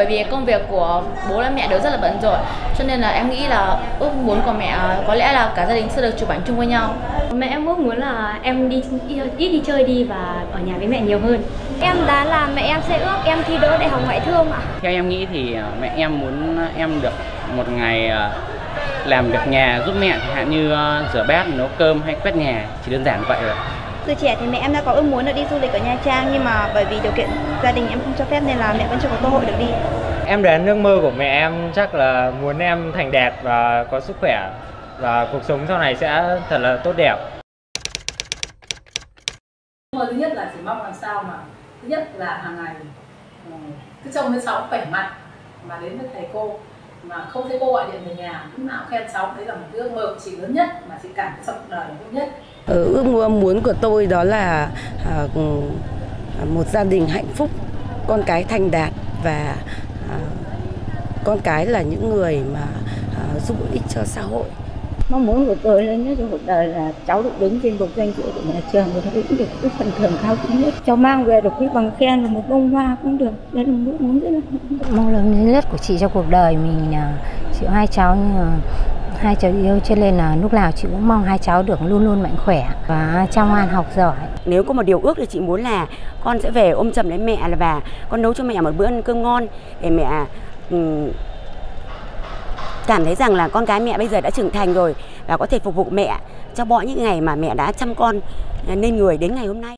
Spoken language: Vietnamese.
bởi vì công việc của bố và mẹ đều rất là bận rộn cho nên là em nghĩ là ước muốn của mẹ có lẽ là cả gia đình sẽ được chụp ảnh chung với nhau. Mẹ em ước muốn là em đi ít đi chơi đi và ở nhà với mẹ nhiều hơn. Em đã là mẹ em sẽ ước em thi đỗ đại học ngoại thương ạ. Theo em nghĩ thì mẹ em muốn em được một ngày làm việc nhà giúp mẹ chẳng hạn như rửa bát nấu cơm hay quét nhà chỉ đơn giản vậy rồi từ trẻ thì mẹ em đã có ước muốn được đi du lịch ở Nha Trang nhưng mà bởi vì điều kiện gia đình em không cho phép nên là mẹ vẫn chưa có cơ hội được đi. Em đến ước mơ của mẹ em chắc là muốn em thành đạt và có sức khỏe và cuộc sống sau này sẽ thật là tốt đẹp. Mơ thứ nhất là chỉ mong làm sao mà thứ nhất là hàng ngày ừ, cứ trông với cháu khỏe mạnh mà đến với thầy cô mà không thấy cô gọi điện về nhà lúc nào khen cháu. Đấy là một ước mơ của chị lớn nhất mà chị cảm thấy trong cuộc đời lớn nhất. Ừ, ước mơ muốn của tôi đó là à, ừ, à, một gia đình hạnh phúc con cái thành đạt và à, con cái là những người mà à, giúp ích cho xã hội mong muốn của tôi lớn nhất trong cuộc đời là cháu được đứng trên bục danh dự của nhà trường và thấy được cái phần thưởng cao quý nhất. Cháu mang về được cái bằng khen và một bông hoa cũng được. Đây là một muốn rất là mong lớn nhất của chị trong cuộc đời mình chịu hai cháu nhưng mà hai cháu yêu cho nên là lúc nào chị cũng mong hai cháu được luôn luôn mạnh khỏe và chăm ngoan học giỏi. Nếu có một điều ước thì chị muốn là con sẽ về ôm chầm lấy mẹ và con nấu cho mẹ một bữa ăn cơm ngon để mẹ cảm thấy rằng là con cái mẹ bây giờ đã trưởng thành rồi và có thể phục vụ mẹ cho mọi những ngày mà mẹ đã chăm con à, nên người đến ngày hôm nay.